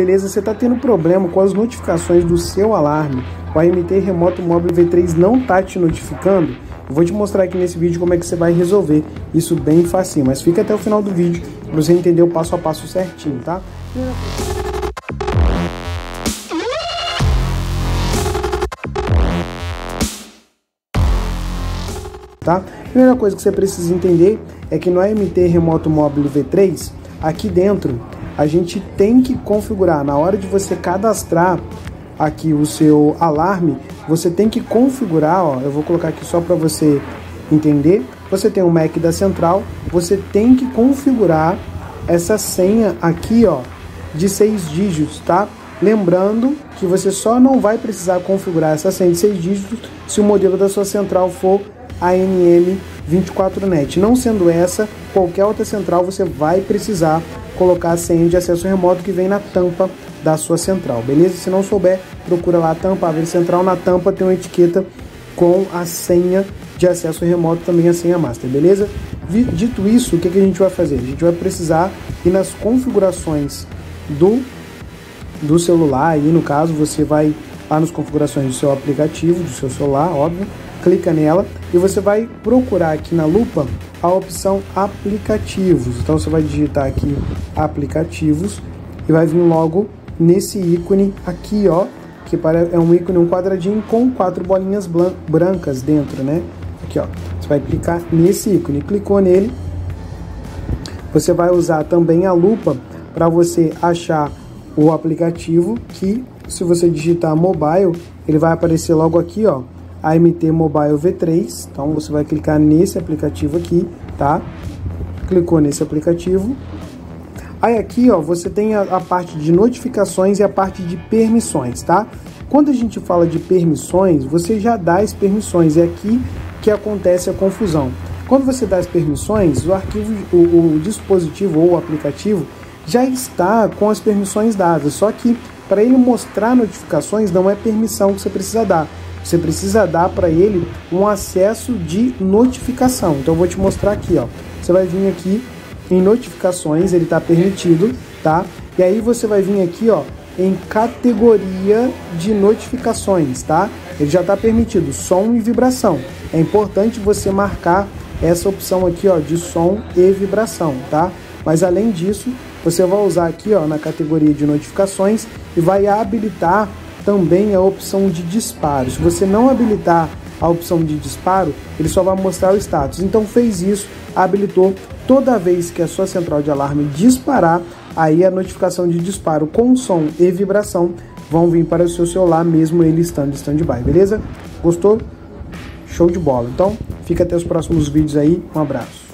Beleza, você está tendo problema com as notificações do seu alarme, o AMT Remoto Móvel V3 não está te notificando? Eu vou te mostrar aqui nesse vídeo como é que você vai resolver isso bem facinho, mas fica até o final do vídeo para você entender o passo a passo certinho, tá? Tá? Primeira coisa que você precisa entender é que no AMT Remoto Móvel V3, aqui dentro, a gente tem que configurar, na hora de você cadastrar aqui o seu alarme, você tem que configurar, ó, eu vou colocar aqui só para você entender. Você tem o MAC da central, você tem que configurar essa senha aqui, ó, de seis dígitos, tá? Lembrando que você só não vai precisar configurar essa senha de seis dígitos se o modelo da sua central for ANM24NET. Não sendo essa, qualquer outra central você vai precisar colocar a senha de acesso remoto que vem na tampa da sua central, beleza? Se não souber, procura lá a tampa, a central na tampa tem uma etiqueta com a senha de acesso remoto, também a senha master, beleza? Dito isso, o que, a gente vai fazer? A gente vai precisar ir nas configurações do, do celular, aí no caso você vai lá nas configurações do seu aplicativo, do seu celular, óbvio, clica nela e você vai procurar aqui na lupa a opção aplicativos. Então você vai digitar aqui aplicativos e vai vir logo nesse ícone aqui, ó, que é um ícone, um quadradinho com quatro bolinhas brancas dentro, né? Aqui, ó. Você vai clicar nesse ícone. Clicou nele, você vai usar também a lupa para você achar o aplicativo que se você digitar mobile, ele vai aparecer logo aqui, ó, AMT Mobile V3. Então você vai clicar nesse aplicativo aqui, tá? Clicou nesse aplicativo, Aí aqui, ó, você tem a, a, parte de notificações e a parte de permissões, tá? Quando a gente fala de permissões, você já dá as permissões, é aqui que acontece a confusão. Quando você dá as permissões, o arquivo, o, o dispositivo ou o aplicativo já está com as permissões dadas, só que para ele mostrar notificações não é permissão que você precisa dar. Você precisa dar para ele um acesso de notificação. Então eu vou te mostrar aqui, ó. Você vai vir aqui em notificações, ele está permitido, tá? E aí você vai vir aqui, ó, em categoria de notificações, tá? Ele já está permitido som e vibração. É importante você marcar essa opção aqui, ó, de som e vibração, tá? Mas além disso, você vai usar aqui, ó, na categoria de notificações e vai habilitar também a opção de disparo. Se você não habilitar a opção de disparo, ele só vai mostrar o status. Então fez isso, habilitou toda vez que a sua central de alarme disparar, aí a notificação de disparo com som e vibração vão vir para o seu celular, mesmo ele estando stand-by, beleza? Gostou? Show de bola. Então, fica até os próximos vídeos aí. Um abraço.